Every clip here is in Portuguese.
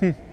Hmm.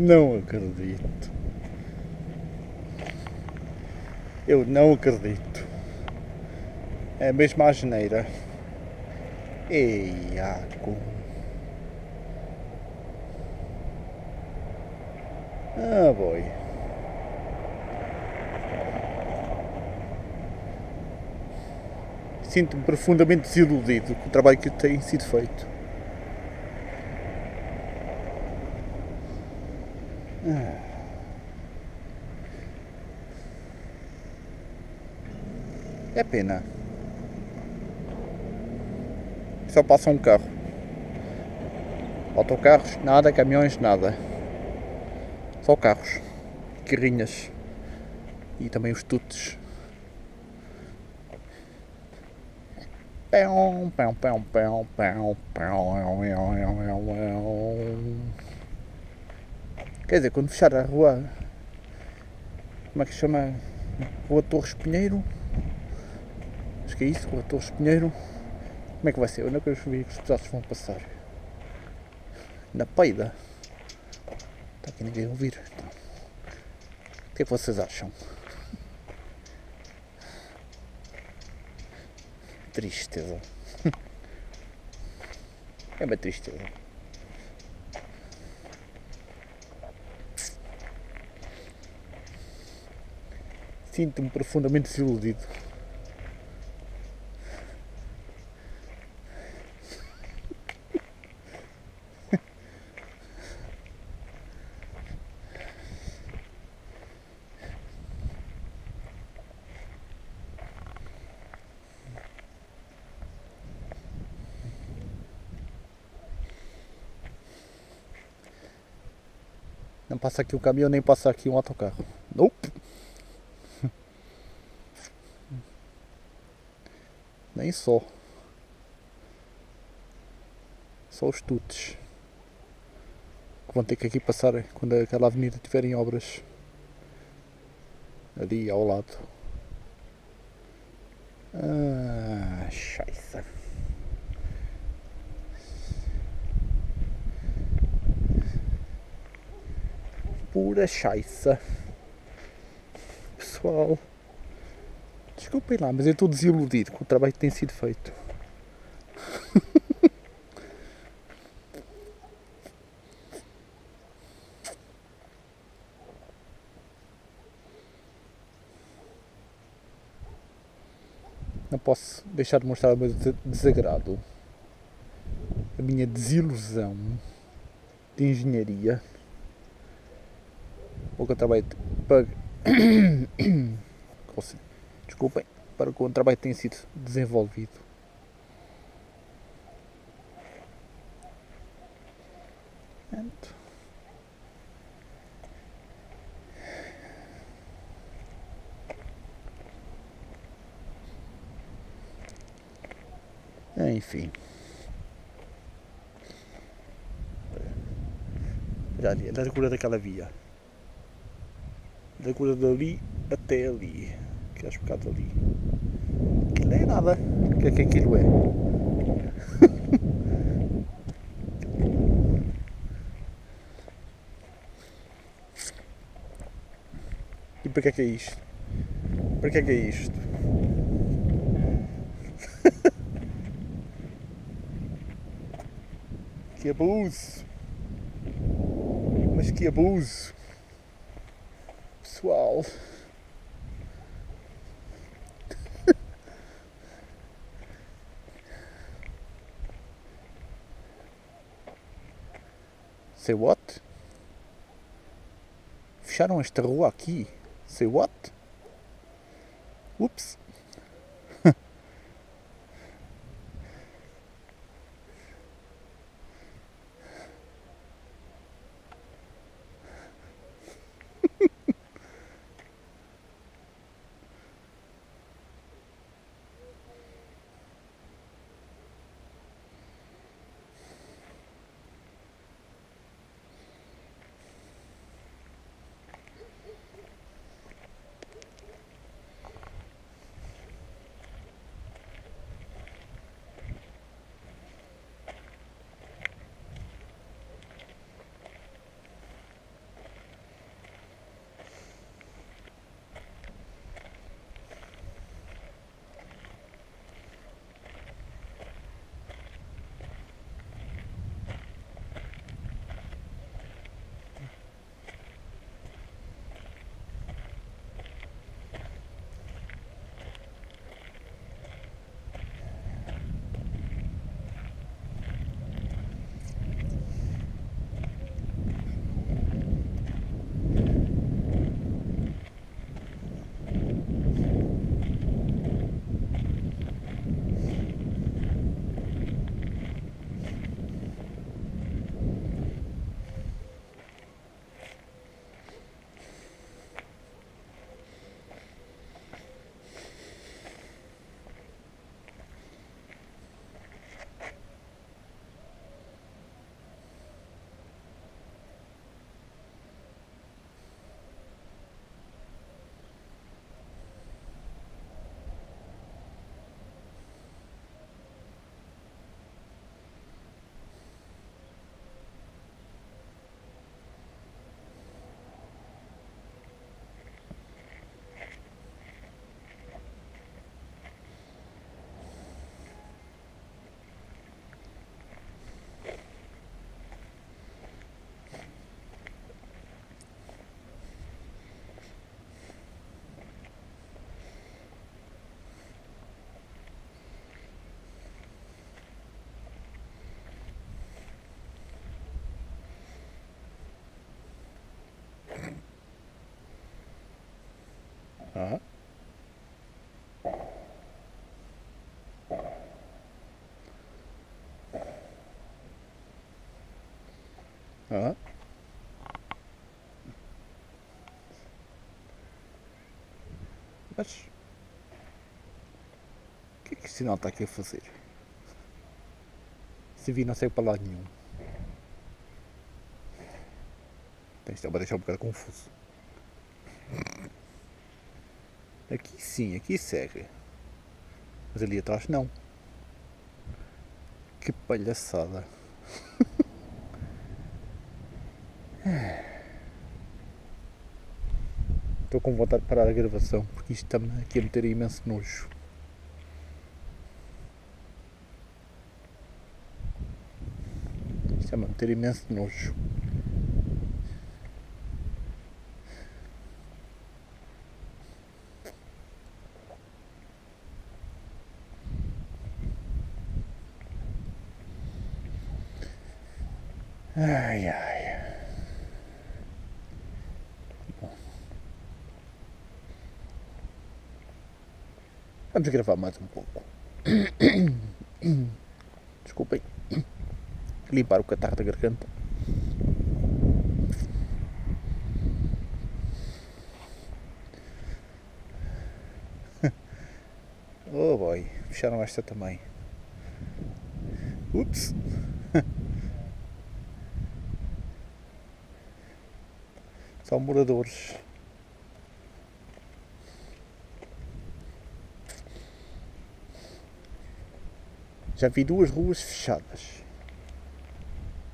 Não acredito. Eu não acredito. É a mesma geneira. Ei, Iaco. Ah, boy. Sinto-me profundamente desiludido com o trabalho que tem sido feito. Pena. Só passa um carro. Autocarros, nada. Caminhões, nada. Só carros. Carrinhas. E também os tutes. Pão, pão, pão, pão, pão, pão, Quer dizer, quando fechar a rua. Como é que chama? Rua Torres Pinheiro Acho que é isso, com a Torres Pinheiro. Como é que vai ser? Onde é que os veículos pesados vão passar? Na peida. Está aqui ninguém a ouvir. Então. O que é que vocês acham? Tristeza. É uma tristeza. Sinto-me profundamente desiludido. Não passa aqui o caminhão, nem passa aqui um autocarro. Nope. Nem só. Só os tutes. Que vão ter que aqui passar quando aquela avenida estiver em obras. Ali ao lado. Ah, pura chaiça. Pessoal, desculpem lá, mas eu estou desiludido com o trabalho que tem sido feito. Não posso deixar de mostrar o meu desagrado, a minha desilusão de engenharia o trabalho para desculpem para que o trabalho tenha sido desenvolvido. Enfim. Olha ali, a largura daquela via da cura dali até ali. Que aos bocados ali. Aquilo é nada. O que é que aquilo é? e para que é que é isto? Para que é que é isto? que abuso! Mas que abuso! Pessoal! Say what? Fecharam esta rua aqui. Say what? Ups. Ah. Ah. Mas o que é que este sinal está aqui a fazer? Se vi não sei para lado nenhum. Então, Isto vai deixar um bocado confuso. Aqui sim, aqui segue. Mas ali atrás não. Que palhaçada. Estou com vontade de parar a gravação porque isto está-me aqui a meter imenso nojo. Isto está-me a meter imenso nojo. Ai ai. Vamos gravar mais um pouco. Desculpem. Limpar o catarro da garganta. Oh boy, fecharam esta também. Ups. são moradores. Já vi duas ruas fechadas.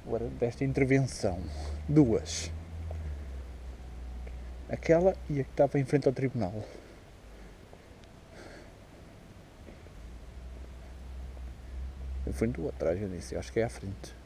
Agora desta intervenção. Duas. Aquela e a que estava em frente ao tribunal. Em frente ou atrás, eu disse. Acho que é à frente.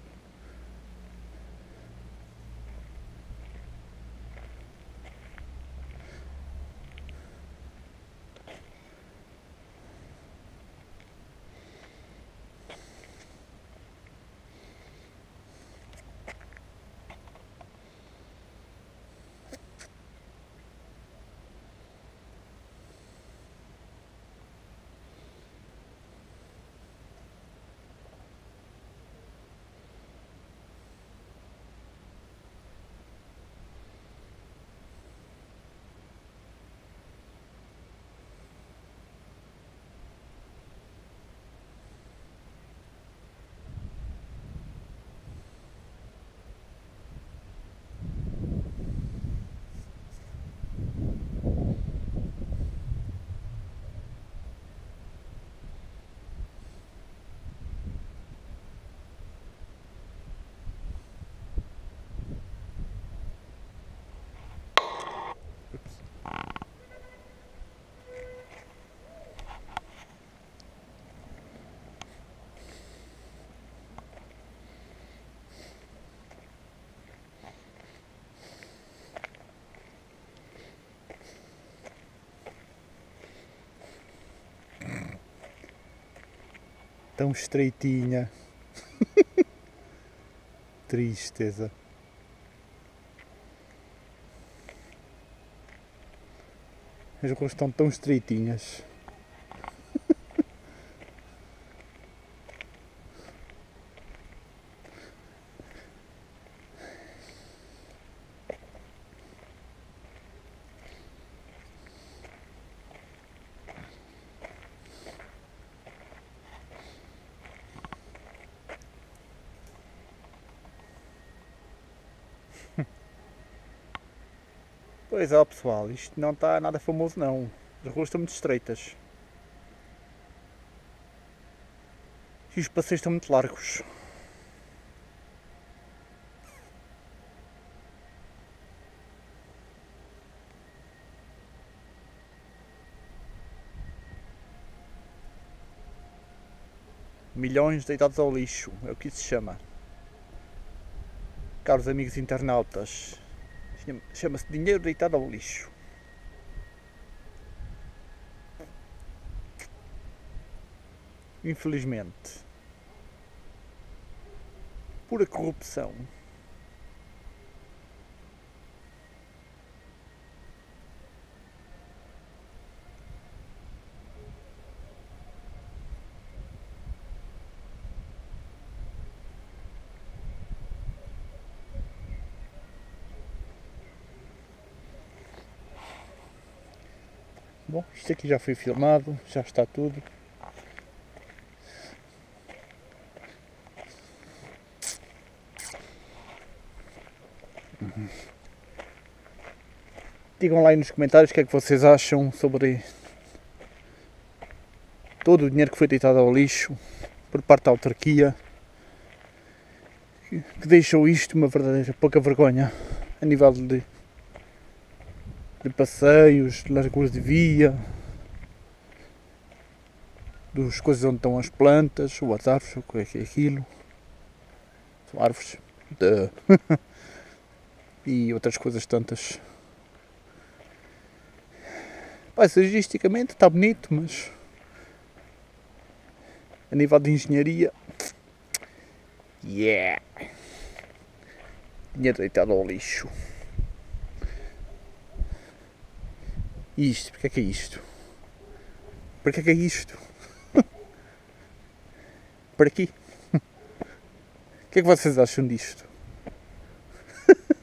Tão estreitinha. Tristeza. As ruas estão tão estreitinhas. Pois é, pessoal, isto não está nada famoso não. As ruas estão muito estreitas. E os passeios estão muito largos. Milhões deitados ao lixo, é o que isso se chama. Caros amigos internautas, Chama-se dinheiro deitado ao lixo. Infelizmente. Pura corrupção. Bom, isto aqui já foi filmado, já está tudo. Digam lá aí nos comentários o que é que vocês acham sobre todo o dinheiro que foi deitado ao lixo por parte da autarquia que deixou isto uma verdadeira pouca vergonha a nível de de passeios, de larguras de via, dos coisas onde estão as plantas, as árvores, o é que é aquilo. São árvores. E outras coisas tantas. Paisagisticamente está bonito, mas a nível de engenharia, yeah! Dinheiro deitado ao lixo. isto? Porquê é que é isto? Porquê é que é isto? Para aqui? O que é que vocês acham disto?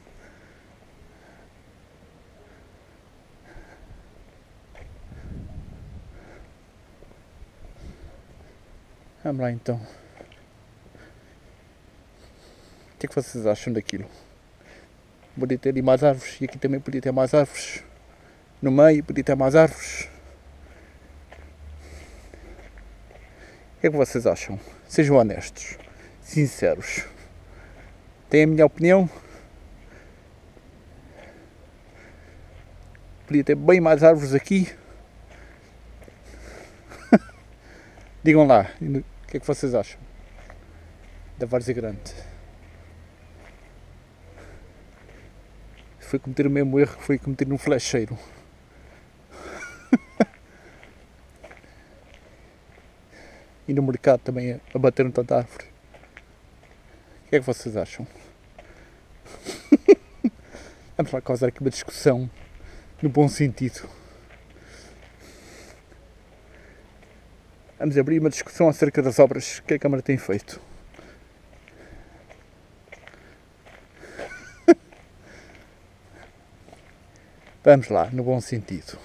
Vamos lá então. O que é que vocês acham daquilo? Podia ter ali mais árvores e aqui também podia ter mais árvores no meio, podia ter mais árvores. O que é que vocês acham? Sejam honestos, sinceros. Têm a minha opinião? Podia ter bem mais árvores aqui. Digam lá, o que é que vocês acham? Da Várzea Grande. Foi cometer o mesmo erro que foi cometer num flecheiro. E no mercado também abateram tanta árvore. O que é que vocês acham? Vamos lá causar aqui uma discussão no bom sentido. Vamos abrir uma discussão acerca das obras que a Câmara tem feito. Vamos lá, no bom sentido.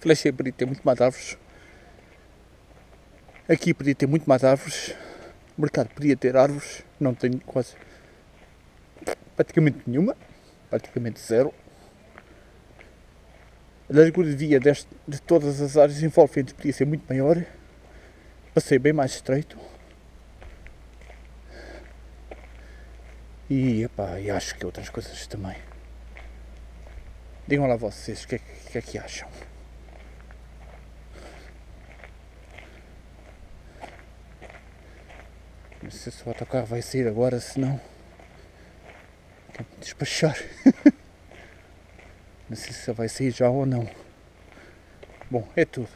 Flechei podia ter muito mais árvores. Aqui podia ter muito mais árvores. O mercado podia ter árvores. Não tenho quase praticamente nenhuma. Praticamente zero. A largura deste, de todas as áreas envolventes podia ser muito maior. Passei bem mais estreito. E, epá, e acho que outras coisas também. Digam lá vocês o que, é, que é que acham. Não sei se o autocarro vai sair agora, senão. Quero me despachar. Não sei se vai sair já ou não. Bom, é tudo.